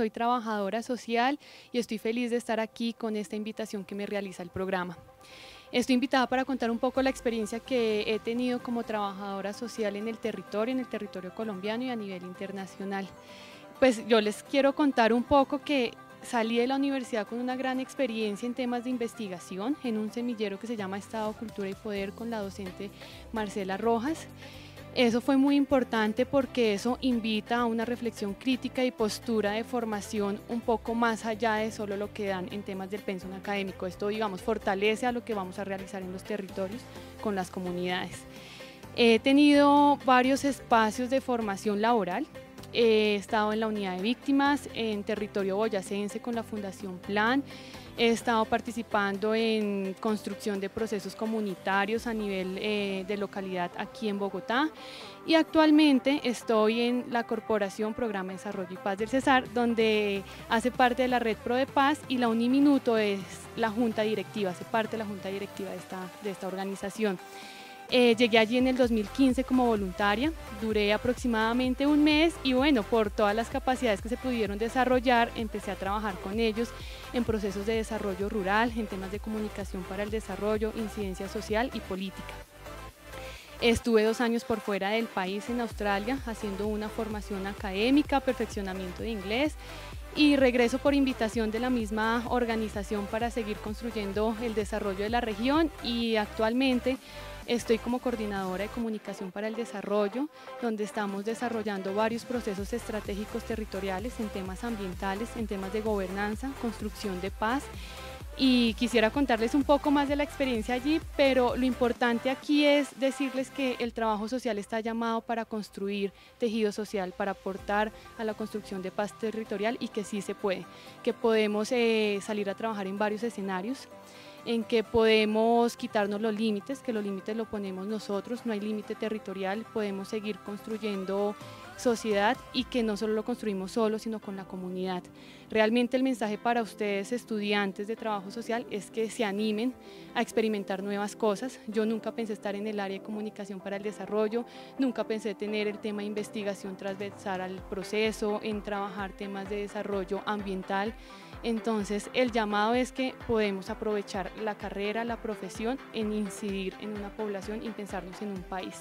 soy trabajadora social y estoy feliz de estar aquí con esta invitación que me realiza el programa. Estoy invitada para contar un poco la experiencia que he tenido como trabajadora social en el territorio, en el territorio colombiano y a nivel internacional. Pues yo les quiero contar un poco que salí de la universidad con una gran experiencia en temas de investigación en un semillero que se llama Estado, Cultura y Poder con la docente Marcela Rojas. Eso fue muy importante porque eso invita a una reflexión crítica y postura de formación un poco más allá de solo lo que dan en temas del pensum académico. Esto, digamos, fortalece a lo que vamos a realizar en los territorios con las comunidades. He tenido varios espacios de formación laboral. He estado en la unidad de víctimas, en territorio boyacense con la Fundación Plan, He estado participando en construcción de procesos comunitarios a nivel eh, de localidad aquí en Bogotá y actualmente estoy en la Corporación Programa de Desarrollo y Paz del Cesar, donde hace parte de la Red Pro de Paz y la Uniminuto es la junta directiva, hace parte de la junta directiva de esta, de esta organización. Eh, llegué allí en el 2015 como voluntaria, duré aproximadamente un mes y bueno, por todas las capacidades que se pudieron desarrollar, empecé a trabajar con ellos en procesos de desarrollo rural, en temas de comunicación para el desarrollo, incidencia social y política. Estuve dos años por fuera del país en Australia haciendo una formación académica, perfeccionamiento de inglés y regreso por invitación de la misma organización para seguir construyendo el desarrollo de la región y actualmente Estoy como coordinadora de comunicación para el desarrollo, donde estamos desarrollando varios procesos estratégicos territoriales en temas ambientales, en temas de gobernanza, construcción de paz y quisiera contarles un poco más de la experiencia allí, pero lo importante aquí es decirles que el trabajo social está llamado para construir tejido social, para aportar a la construcción de paz territorial y que sí se puede, que podemos eh, salir a trabajar en varios escenarios en que podemos quitarnos los límites, que los límites lo ponemos nosotros, no hay límite territorial, podemos seguir construyendo sociedad y que no solo lo construimos solos, sino con la comunidad. Realmente el mensaje para ustedes, estudiantes de trabajo social, es que se animen a experimentar nuevas cosas. Yo nunca pensé estar en el área de comunicación para el desarrollo, nunca pensé tener el tema de investigación transversal al proceso, en trabajar temas de desarrollo ambiental. Entonces el llamado es que podemos aprovechar la carrera, la profesión en incidir en una población y pensarnos en un país.